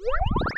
What?